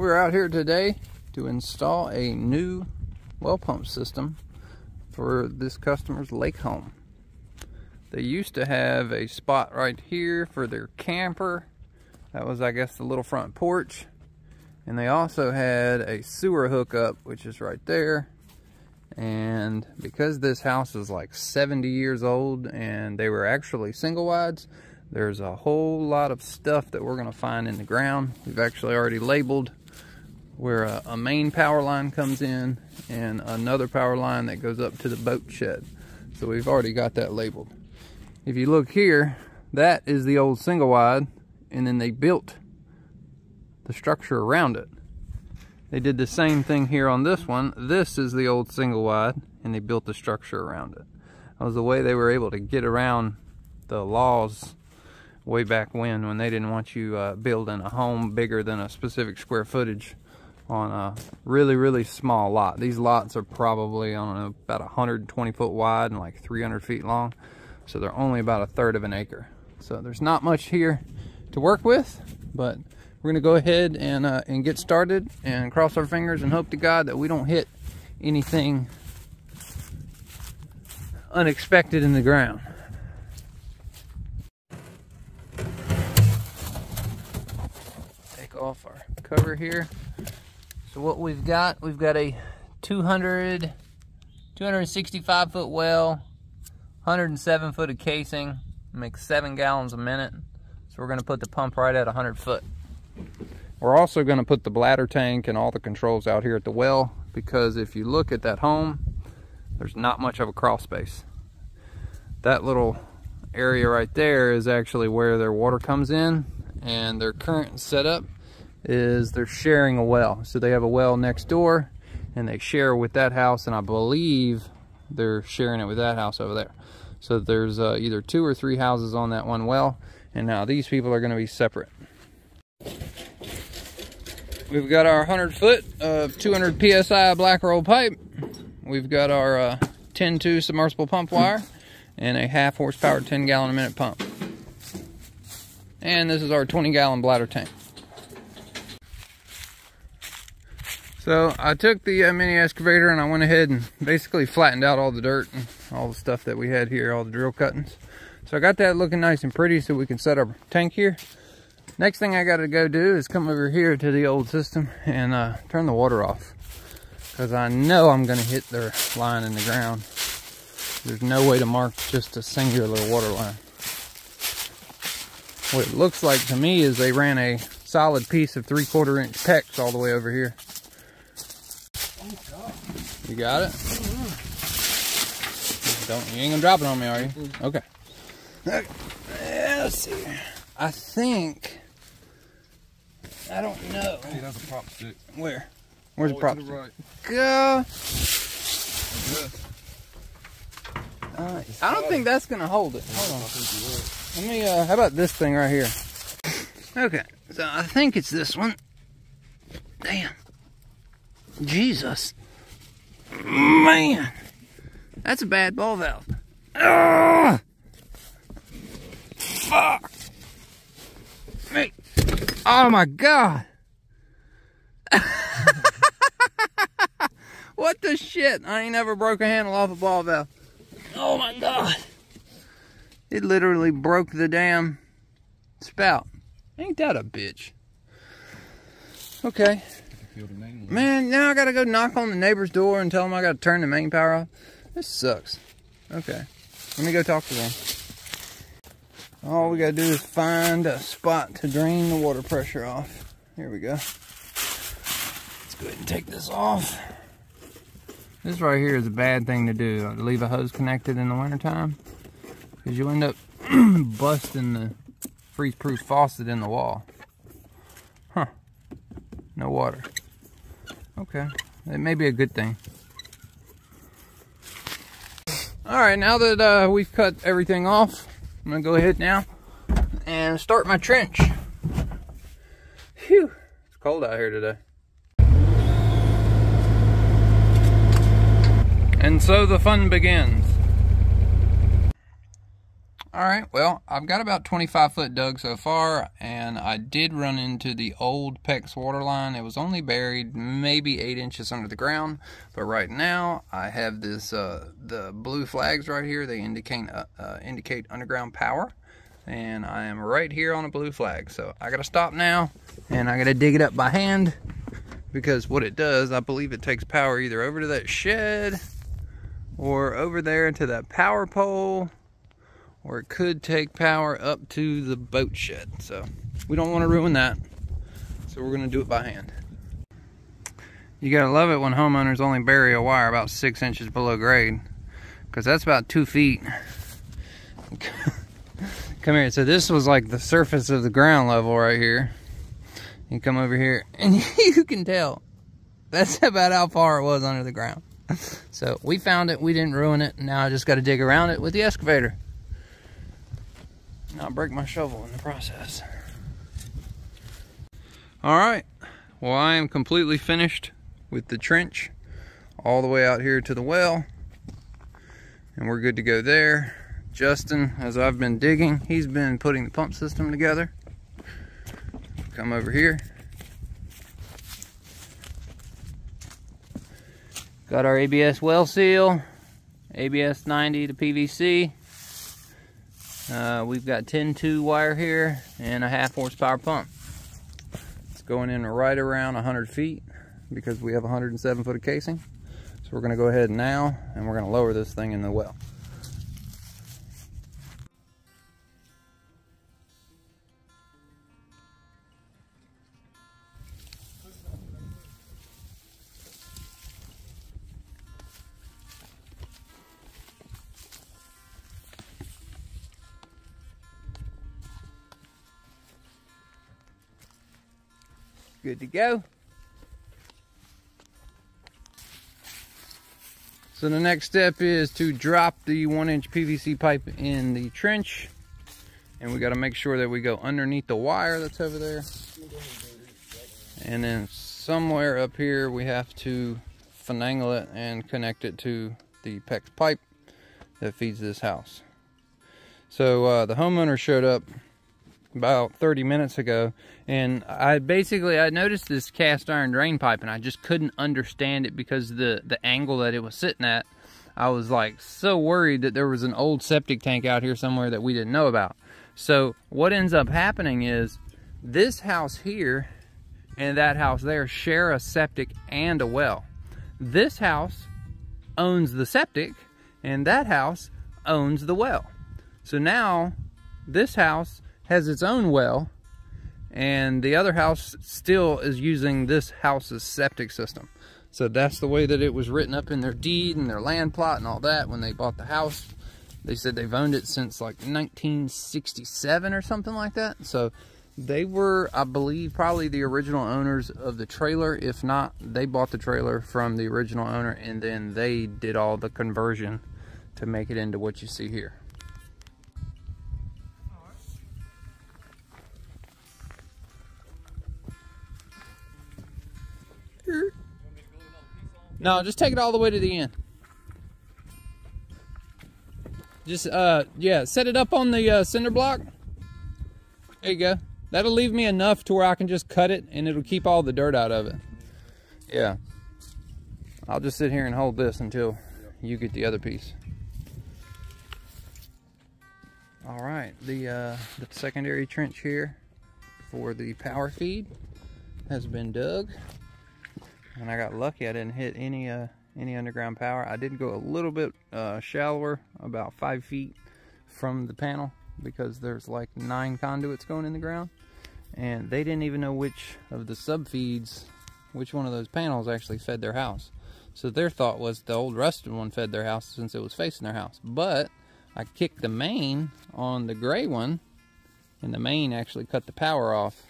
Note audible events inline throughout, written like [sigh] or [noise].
We're out here today to install a new well pump system for this customer's lake home. They used to have a spot right here for their camper. That was, I guess, the little front porch. And they also had a sewer hookup, which is right there. And because this house is like 70 years old and they were actually single wides, there's a whole lot of stuff that we're gonna find in the ground. We've actually already labeled where a, a, main power line comes in and another power line that goes up to the boat shed. So we've already got that labeled. If you look here, that is the old single wide and then they built the structure around it. They did the same thing here on this one. This is the old single wide and they built the structure around it. That was the way they were able to get around the laws way back when when they didn't want you uh, building a home bigger than a specific square footage on a really really small lot. These lots are probably on about 120 foot wide and like 300 feet long. So they're only about a third of an acre. So there's not much here to work with but we're gonna go ahead and uh, and get started and cross our fingers and hope to God that we don't hit anything unexpected in the ground. Take off our cover here. So what we've got, we've got a 200, 265 foot well, 107 foot of casing, makes seven gallons a minute. So we're gonna put the pump right at 100 foot. We're also gonna put the bladder tank and all the controls out here at the well because if you look at that home, there's not much of a crawl space. That little area right there is actually where their water comes in and their current setup is they're sharing a well. So they have a well next door and they share with that house and I believe they're sharing it with that house over there. So there's uh, either two or three houses on that one well and now these people are going to be separate. We've got our 100 foot of 200 PSI black roll pipe. We've got our uh, 10-2 submersible pump wire and a half horsepower 10 gallon a minute pump. And this is our 20 gallon bladder tank. So I took the uh, mini excavator and I went ahead and basically flattened out all the dirt and all the stuff that we had here, all the drill cuttings. So I got that looking nice and pretty so we can set our tank here. Next thing I got to go do is come over here to the old system and uh, turn the water off. Because I know I'm going to hit their line in the ground. There's no way to mark just a singular water line. What it looks like to me is they ran a solid piece of three quarter inch PEX all the way over here. You got it? Don't you ain't gonna drop it on me, are you? Okay. okay. Let's see. I think I don't know. Hey, that's a prop stick. Where? Where's the prop stick? Right. Go. Uh, I don't think that's gonna hold it. Hold on. Let me. Uh, how about this thing right here? Okay, so I think it's this one. Damn. Jesus. Man. That's a bad ball valve. Ugh. Fuck. Me. Oh my god. [laughs] what the shit? I ain't never broke a handle off a ball valve. Oh my god. It literally broke the damn spout. Ain't that a bitch? Okay. Man, now I gotta go knock on the neighbor's door and tell them I gotta turn the main power off. This sucks. Okay. Let me go talk to them. All we gotta do is find a spot to drain the water pressure off. Here we go. Let's go ahead and take this off. This right here is a bad thing to do. To leave a hose connected in the wintertime. Because you end up [clears throat] busting the freeze-proof faucet in the wall. Huh. No water. Okay. It may be a good thing. Alright, now that uh, we've cut everything off, I'm going to go ahead now and start my trench. Phew. It's cold out here today. And so the fun begins. All right, well, I've got about 25 foot dug so far, and I did run into the old PEX water line. It was only buried maybe eight inches under the ground, but right now I have this, uh, the blue flags right here. They indicate, uh, uh, indicate underground power, and I am right here on a blue flag. So I gotta stop now, and I gotta dig it up by hand, because what it does, I believe it takes power either over to that shed, or over there to that power pole, or it could take power up to the boat shed. So we don't want to ruin that. So we're going to do it by hand. You got to love it when homeowners only bury a wire about six inches below grade because that's about two feet. [laughs] come here. So this was like the surface of the ground level right here. You come over here [laughs] and you can tell that's about how far it was under the ground. [laughs] So we found it. We didn't ruin it. Now I just got to dig around it with the excavator. Not break my shovel in the process. All right, well I am completely finished with the trench all the way out here to the well. And we're good to go there. Justin, as I've been digging, he's been putting the pump system together. Come over here. Got our ABS well seal, ABS 90 to PVC. Uh, we've got 10-2 wire here and a half horsepower pump. It's going in right around 100 feet because we have 107 foot of casing. So we're going to go ahead now and we're going to lower this thing in the well. Good to go. So the next step is to drop the one inch PVC pipe in the trench. And we got to make sure that we go underneath the wire that's over there. And then somewhere up here we have to finagle it and connect it to the PEX pipe that feeds this house. So uh, the homeowner showed up about 30 minutes ago and I basically I noticed this cast iron drain pipe and I just couldn't understand it because the the angle that it was sitting at I was like so worried that there was an old septic tank out here somewhere that we didn't know about. So what ends up happening is this house here and that house there share a septic and a well. This house owns the septic and that house owns the well. So now this house has its own well and the other house still is using this house's septic system. So that's the way that it was written up in their deed and their land plot and all that when they bought the house. They said they've owned it since like 1967 or something like that. So they were, I believe, probably the original owners of the trailer. If not, they bought the trailer from the original owner and then they did all the conversion to make it into what you see here. No, just take it all the way to the end. Just, uh, yeah, set it up on the uh, cinder block. There you go. That'll leave me enough to where I can just cut it and it'll keep all the dirt out of it. Yeah. I'll just sit here and hold this until you get the other piece. All right, the, uh, the secondary trench here for the power feed has been dug and I got lucky I didn't hit any uh, any underground power. I did go a little bit uh, shallower, about five feet from the panel because there's like nine conduits going in the ground and they didn't even know which of the sub feeds, which one of those panels actually fed their house. So their thought was the old rusted one fed their house since it was facing their house. But I kicked the main on the gray one and the main actually cut the power off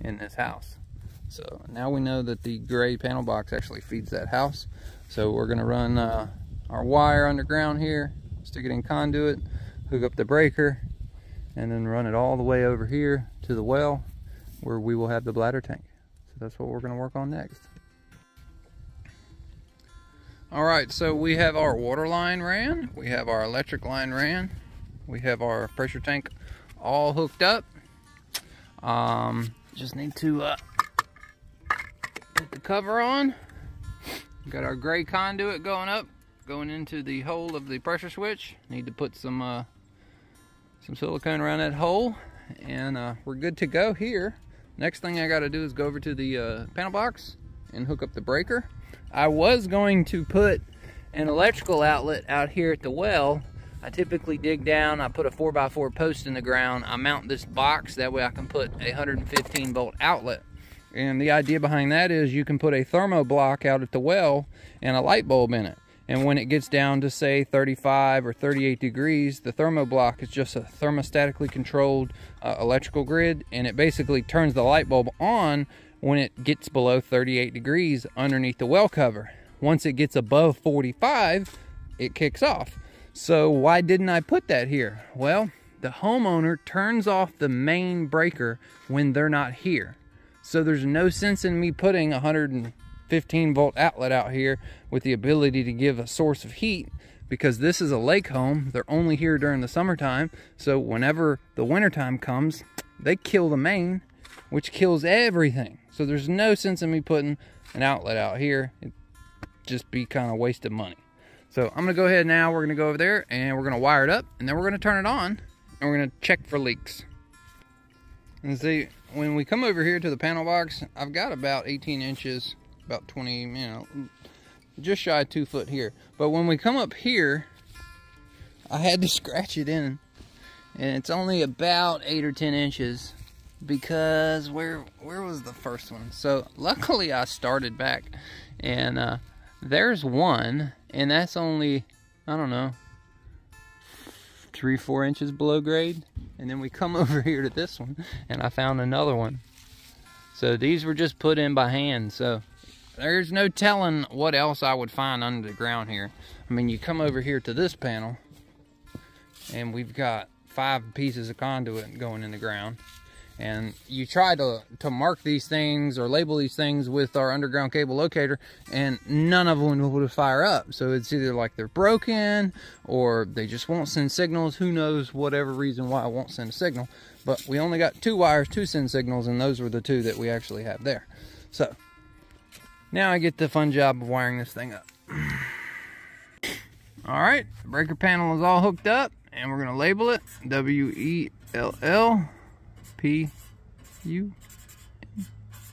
in this house. So now we know that the gray panel box actually feeds that house. So we're gonna run uh, our wire underground here, stick it in conduit, hook up the breaker, and then run it all the way over here to the well where we will have the bladder tank. So that's what we're gonna work on next. All right, so we have our water line ran, we have our electric line ran, We have our pressure tank all hooked up. Um, just need to uh, cover on. Got our gray conduit going up, going into the hole of the pressure switch. Need to put some uh, some silicone around that hole, and uh, we're good to go here. Next thing I got to do is go over to the uh, panel box and hook up the breaker. I was going to put an electrical outlet out here at the well. I typically dig down, I put a 4x4 post in the ground, I mount this box, that way I can put a 115 volt outlet. And the idea behind that is you can put a thermo block out at the well and a light bulb in it. And when it gets down to say 35 or 38 degrees, the thermo block is just a thermostatically controlled uh, electrical grid and it basically turns the light bulb on when it gets below 38 degrees underneath the well cover. Once it gets above 45, it kicks off. So why didn't I put that here? Well, the homeowner turns off the main breaker when they're not here. So there's no sense in me putting a 115 volt outlet out here with the ability to give a source of heat because this is a lake home. They're only here during the summertime. So whenever the wintertime comes, they kill the main, which kills everything. So there's no sense in me putting an outlet out here. It'd just be kind of wasted money. So I'm gonna go ahead now, we're gonna go over there and we're gonna wire it up and then we're gonna turn it on and we're gonna check for leaks. And see, when we come over here to the panel box, I've got about 18 inches, about 20, you know, just shy of two foot here. But when we come up here, I had to [laughs] scratch it in and it's only about eight or 10 inches because where where was the first one? So luckily I started back and uh, there's one and that's only, I don't know, three, four inches below grade. And then we come [laughs] over here to this one and I found another one. So these were just put in by hand. So there's no telling what else I would find under the ground here. I mean, you come over here to this panel and we've got five pieces of conduit going in the ground and you try to to mark these things or label these things with our underground cable locator and none of them would fire up. So it's either like they're broken or they just won't send signals. Who knows whatever reason why i won't send a signal. But we only got two wires to send signals and those were the two that we actually have there. So now i get the fun job of wiring this thing up. All right the breaker panel is all hooked up and we're going to label it w-e-l-l P U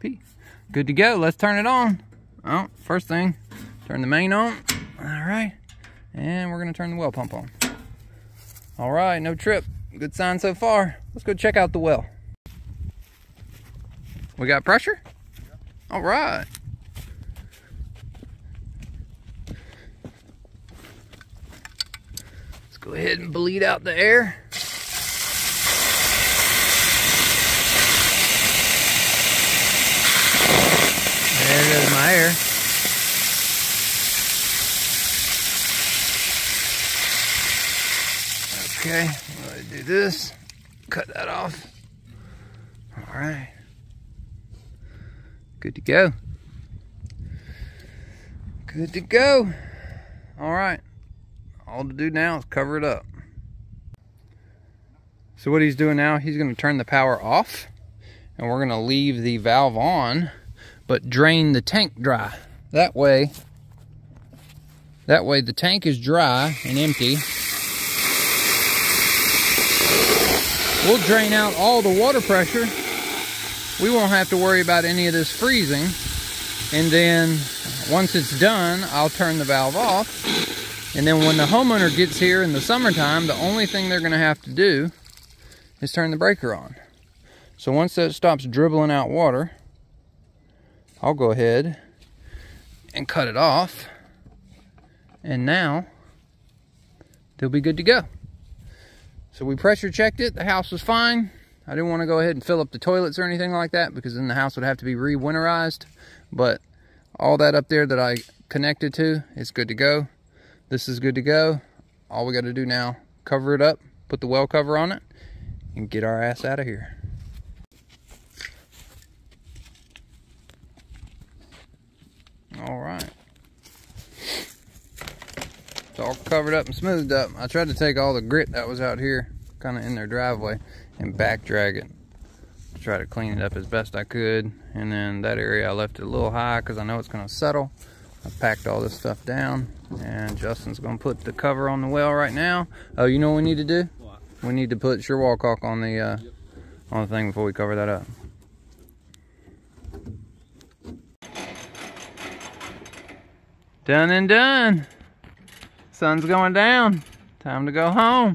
P. Good to go. Let's turn it on. Oh, first thing, turn the main on. All right. And we're going to turn the well pump on. All right, no trip. Good sign so far. Let's go check out the well. We got pressure? All right. Let's go ahead and bleed out the air. Air. Okay, let me do this. Cut that off. All right. Good to go. Good to go. All right. All to do now is cover it up. So what he's doing now, he's going to turn the power off and we're going to leave the valve on but drain the tank dry. That way, that way the tank is dry and empty. We'll drain out all the water pressure. We won't have to worry about any of this freezing. And then once it's done, I'll turn the valve off. And then when the homeowner gets here in the summertime, the only thing they're gonna have to do is turn the breaker on. So once that stops dribbling out water, I'll go ahead and cut it off. And now they'll be good to go. So we pressure checked it. The house was fine. I didn't want to go ahead and fill up the toilets or anything like that because then the house would have to be re-winterized. But all that up there that I connected to is good to go. This is good to go. All we got to do now, cover it up, put the well cover on it, and get our ass out of here. All right. It's all covered up and smoothed up. I tried to take all the grit that was out here, kind of in their driveway, and back drag it. Try to clean it up as best I could. And then that area I left it a little high because I know it's gonna settle. I packed all this stuff down and Justin's gonna put the cover on the well right now. Oh, you know what we need to do? What? We need to put Sure caulk on the uh, Yep. on the thing before we cover that up. Done and done. Sun's going down. Time to go home.